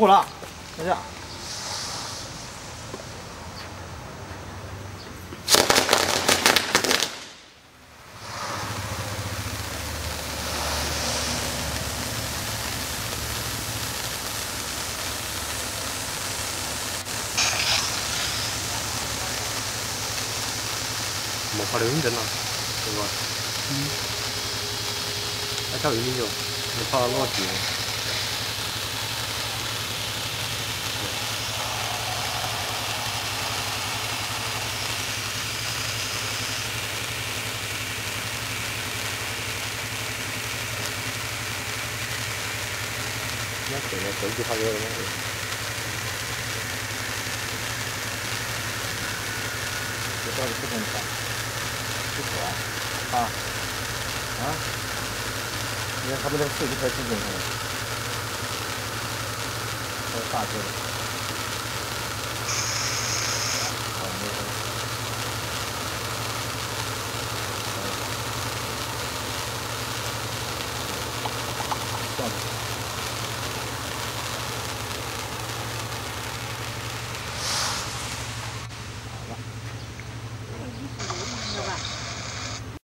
过了，等下。冇法律认证了，对吧？嗯。还搞一米九，你跑多少级？那可能手机发给我。到底不能看，不可啊！啊！啊你看他们那个手机太智能了，还有大个的。